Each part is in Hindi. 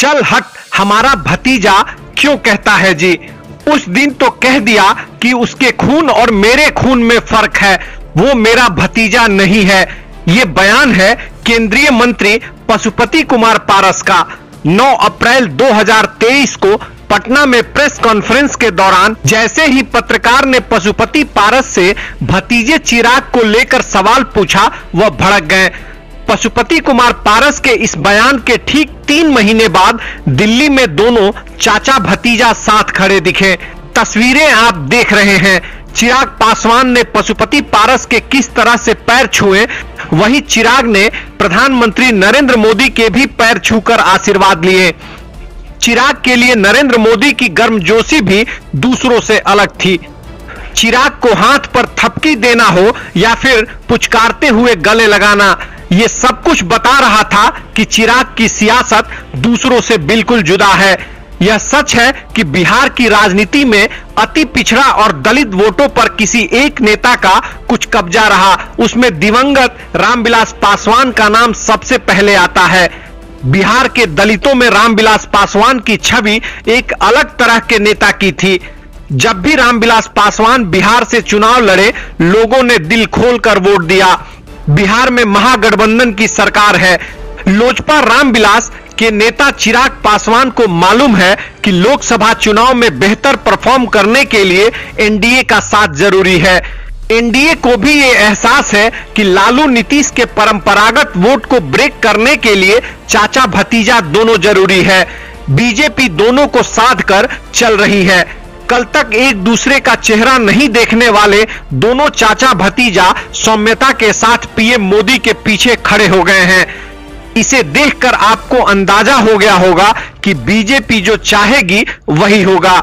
चल हट, हमारा भतीजा क्यों कहता है जी? उस दिन तो कह दिया कि उसके खून और मेरे खून में फ़र्क है, वो मेरा भतीजा नहीं है। ये बयान है केंद्रीय मंत्री पशुपति कुमार पारस का। 9 अप्रैल 2023 को पटना में प्रेस कॉन्फ्रेंस के दौरान जैसे ही पत्रकार ने पशुपति पारस से भतीजे चिराग को लेकर सवाल पूछा, वह भड़क गए। पशुपति कुमार पारस के इस बयान के ठीक तीन महीने बाद दिल्ली में दोनों चाचा भतीजा साथ खड़े दिखे। तस्वीरें आप देख रहे हैं। चिराग पासवान ने पशुपति पारस के किस तरह से पैर छुए, वहीं चिराग ने प्रधानमंत्री नरेंद्र मोदी के भी पैर छूकर आशीर्वाद लिए। चिराग के लिए नरेंद्र मोदी की गर्मजोशी भी दूसरों से अलग थी। चिराग को हाथ पर थपकी देना हो या फिर पुचकारते हुए गले लगाना ये सब कुछ बता रहा था कि चिराग की सियासत दूसरों से बिल्कुल जुदा है। यह सच है कि बिहार की राजनीति में अति पिछड़ा और दलित वोटों पर किसी एक नेता का कुछ कब्जा रहा। उसमें दिवंगत रामविलास पासवान का नाम सबसे पहले आता है। बिहार के दलितों में रामविलास पासवान की छवि एक अलग तरह के नेता की थी। जब भी रामविलास पासवान बिहार से चुनाव लड़े, लोगों ने दिल खोलकर वोट दिया। बिहार में महागठबंधन की सरकार है। लोजपा रामविलास के नेता चिराग पासवान को मालूम है कि लोकसभा चुनाव में बेहतर परफॉर्म करने के लिए एनडीए का साथ ज़रूरी है। एनडीए को भी ये एहसास है कि लालू नीतीश के परंपरागत वोट को ब्रेक करने के लिए चाचा भतीजा दोनों ज़रूरी है। बीजेपी दोनों को साध कर चल रही है। कल तक एक दूसरे का चेहरा नहीं देखने वाले दोनों चाचा भतीजा सौम्यता के साथ पीएम मोदी के पीछे खड़े हो गए हैं। इसे देखकर आपको अंदाज़ा हो गया होगा कि बीजेपी जो चाहेगी वही होगा।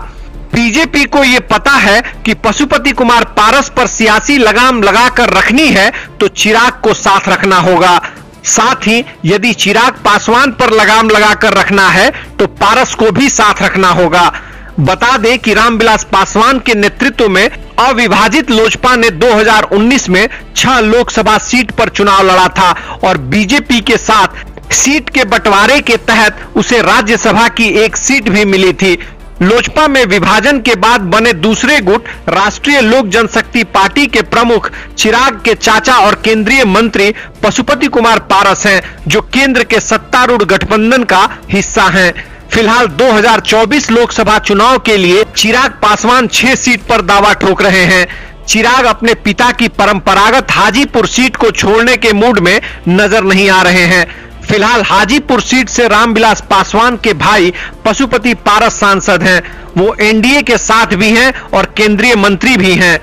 बीजेपी को यह पता है कि पशुपति कुमार पारस पर सियासी लगाम लगाकर रखनी है तो चिराग को साथ रखना होगा। साथ ही यदि चिराग पासवान पर लगाम लगाकर रखना है तो पारस को भी साथ रखना होगा। बता दें कि रामविलास पासवान के नेतृत्व में अविभाजित लोजपा ने 2019 में छह लोकसभा सीट पर चुनाव लड़ा था और बीजेपी के साथ सीट के बंटवारे के तहत उसे राज्यसभा की एक सीट भी मिली थी। लोजपा में विभाजन के बाद बने दूसरे गुट राष्ट्रीय लोक जनशक्ति पार्टी के प्रमुख, चिराग के चाचा और केंद्रीय मंत्री पशुपति कुमार पारस हैं, जो केंद्र के सत्तारूढ़ गठबंधन का हिस्सा हैं। फ़िलहाल 2024 लोकसभा चुनाव के लिए चिराग पासवान छह सीट पर दावा ठोक रहे हैं। चिराग अपने पिता की परंपरागत हाजीपुर सीट को छोड़ने के मूड में नज़र नहीं आ रहे हैं। फ़िलहाल हाजीपुर सीट से रामविलास पासवान के भाई पशुपति पारस सांसद हैं। वो एनडीए के साथ भी हैं और केंद्रीय मंत्री भी हैं।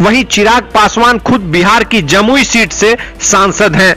वहीं चिराग पासवान खुद बिहार की जमुई सीट से सांसद हैं।